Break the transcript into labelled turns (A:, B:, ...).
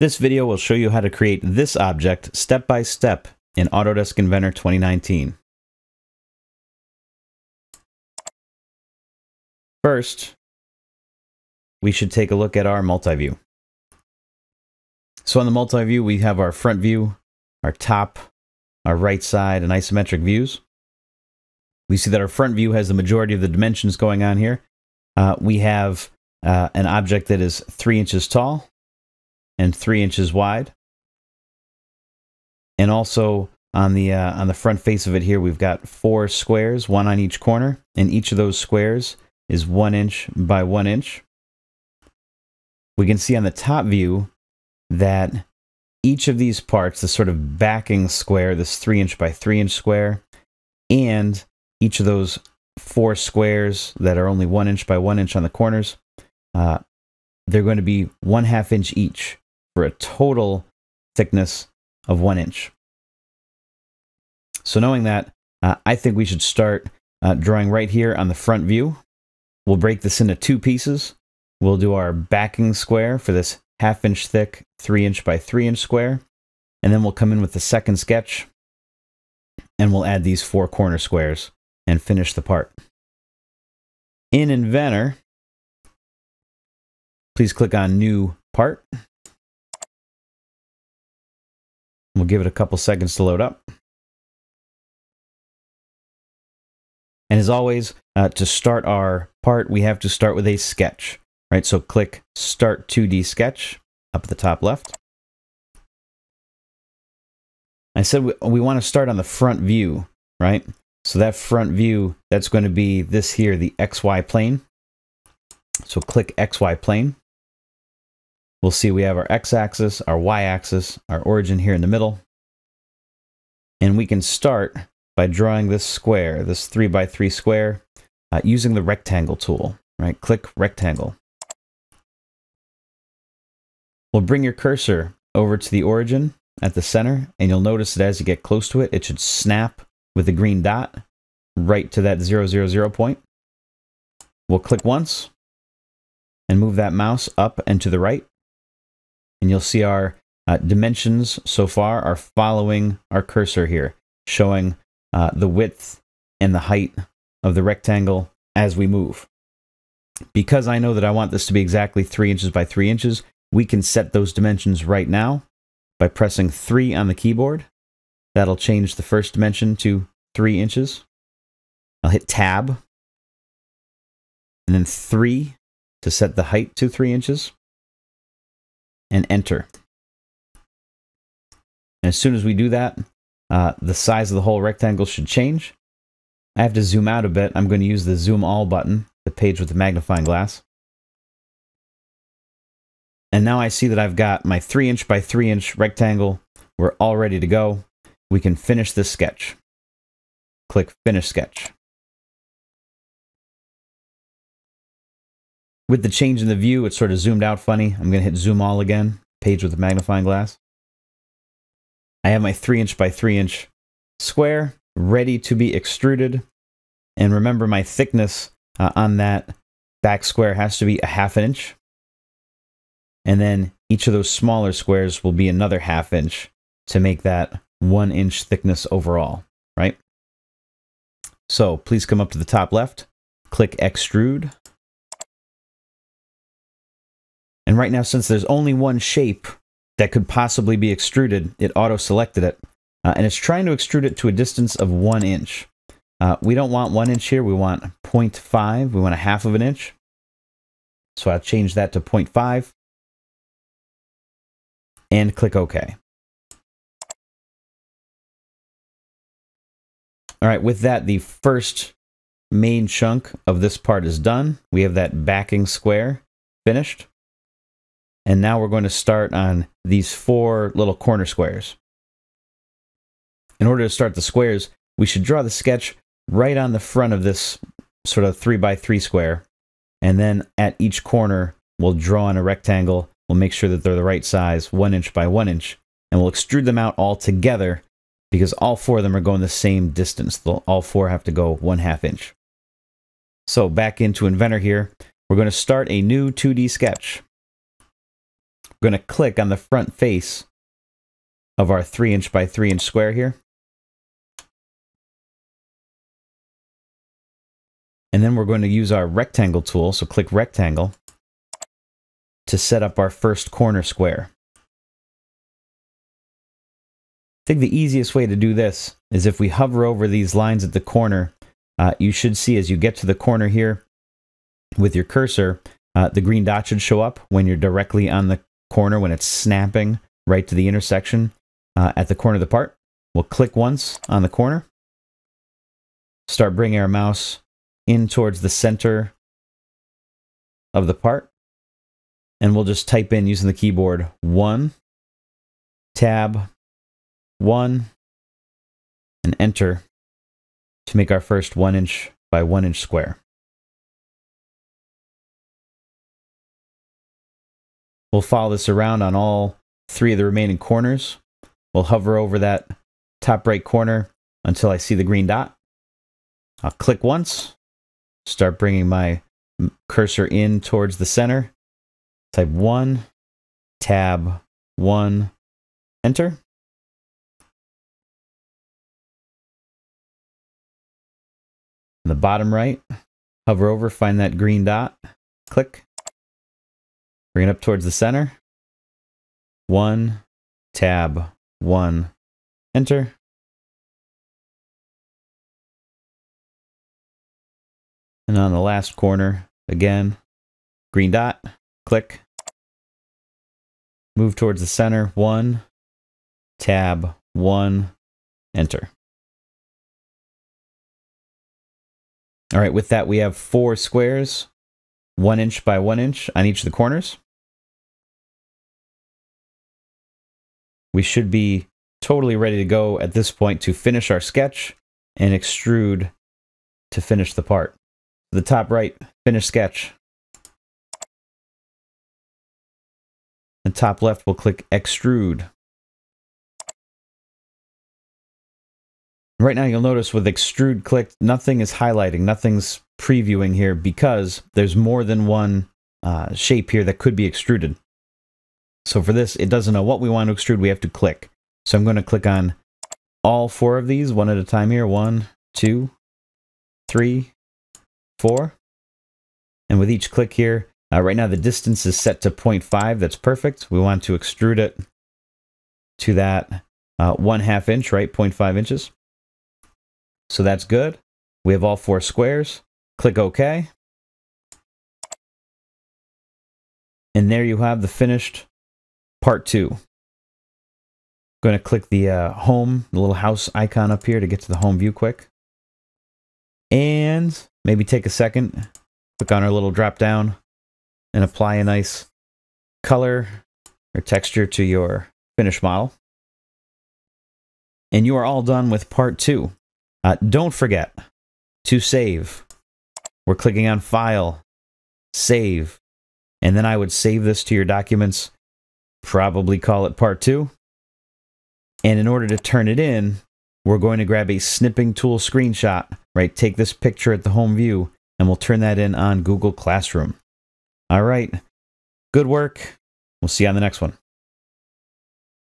A: This video will show you how to create this object step by step in Autodesk Inventor 2019. First, we should take a look at our multi-view. So on the multi-view, we have our front view, our top, our right side, and isometric views. We see that our front view has the majority of the dimensions going on here. Uh, we have uh, an object that is three inches tall and three inches wide. And also on the uh, on the front face of it here, we've got four squares, one on each corner, and each of those squares is one inch by one inch. We can see on the top view that each of these parts, the sort of backing square, this three inch by three inch square, and each of those four squares that are only one inch by one inch on the corners, uh, they're going to be one half inch each for a total thickness of one inch. So knowing that, uh, I think we should start uh, drawing right here on the front view. We'll break this into two pieces. We'll do our backing square for this half inch thick, three inch by three inch square. And then we'll come in with the second sketch and we'll add these four corner squares and finish the part. In Inventor, please click on New Part. We'll give it a couple seconds to load up. And as always, uh, to start our part, we have to start with a sketch, right? So click Start 2D Sketch up at the top left. I said we, we want to start on the front view, right? So that front view, that's going to be this here, the XY plane. So click XY plane. We'll see we have our x-axis, our y-axis, our origin here in the middle. And we can start by drawing this square, this 3 by 3 square, uh, using the rectangle tool. Right? Click rectangle. We'll bring your cursor over to the origin at the center, and you'll notice that as you get close to it, it should snap with the green dot right to that 000 point. We'll click once and move that mouse up and to the right and you'll see our uh, dimensions so far are following our cursor here, showing uh, the width and the height of the rectangle as we move. Because I know that I want this to be exactly 3 inches by 3 inches, we can set those dimensions right now by pressing 3 on the keyboard. That'll change the first dimension to 3 inches. I'll hit Tab, and then 3 to set the height to 3 inches and enter. And as soon as we do that, uh, the size of the whole rectangle should change. I have to zoom out a bit. I'm going to use the zoom all button, the page with the magnifying glass. And now I see that I've got my 3 inch by 3 inch rectangle. We're all ready to go. We can finish this sketch. Click Finish Sketch. With the change in the view, it's sort of zoomed out funny. I'm going to hit zoom all again, page with the magnifying glass. I have my 3 inch by 3 inch square ready to be extruded. And remember, my thickness uh, on that back square has to be a half an inch. And then each of those smaller squares will be another half inch to make that one inch thickness overall, right? So please come up to the top left, click extrude, And right now, since there's only one shape that could possibly be extruded, it auto-selected it. Uh, and it's trying to extrude it to a distance of one inch. Uh, we don't want one inch here, we want 0.5, we want a half of an inch. So I'll change that to 0.5 and click OK. All right, with that, the first main chunk of this part is done. We have that backing square finished. And now we're going to start on these four little corner squares. In order to start the squares, we should draw the sketch right on the front of this sort of three by three square. And then at each corner, we'll draw in a rectangle. We'll make sure that they're the right size, one inch by one inch. And we'll extrude them out all together because all four of them are going the same distance. They'll, all four have to go one half inch. So back into Inventor here, we're going to start a new 2D sketch going to click on the front face of our 3 inch by 3 inch square here. And then we're going to use our rectangle tool, so click rectangle, to set up our first corner square. I think the easiest way to do this is if we hover over these lines at the corner, uh, you should see as you get to the corner here with your cursor, uh, the green dot should show up when you're directly on the corner, when it's snapping right to the intersection uh, at the corner of the part. We'll click once on the corner, start bringing our mouse in towards the center of the part, and we'll just type in using the keyboard 1, tab, 1, and enter to make our first 1 inch by 1 inch square. We'll follow this around on all three of the remaining corners. We'll hover over that top right corner until I see the green dot. I'll click once, start bringing my cursor in towards the center. Type 1, tab 1, enter. In the bottom right, hover over, find that green dot, click. Bring it up towards the center. One, tab, one, enter. And on the last corner, again, green dot, click. Move towards the center, one, tab, one, enter. All right, with that, we have four squares, one inch by one inch on each of the corners. We should be totally ready to go at this point to finish our sketch and extrude to finish the part. The top right, finish sketch. The top left, we'll click extrude. Right now, you'll notice with extrude clicked, nothing is highlighting, nothing's previewing here because there's more than one uh, shape here that could be extruded. So for this, it doesn't know what we want to extrude, we have to click. So I'm going to click on all four of these one at a time here. One, two, three, four. And with each click here, uh, right now the distance is set to 0.5. That's perfect. We want to extrude it to that uh, one half inch, right? 0.5 inches. So that's good. We have all four squares. Click OK. And there you have the finished part two. I'm Going to click the uh, home, the little house icon up here to get to the home view quick. And maybe take a second, click on our little drop down and apply a nice color or texture to your finished model. And you are all done with part two. Uh, don't forget to save. We're clicking on File, Save, and then I would save this to your documents, probably call it Part 2. And in order to turn it in, we're going to grab a snipping tool screenshot, right? Take this picture at the home view, and we'll turn that in on Google Classroom. All right. Good work. We'll see you on the next one.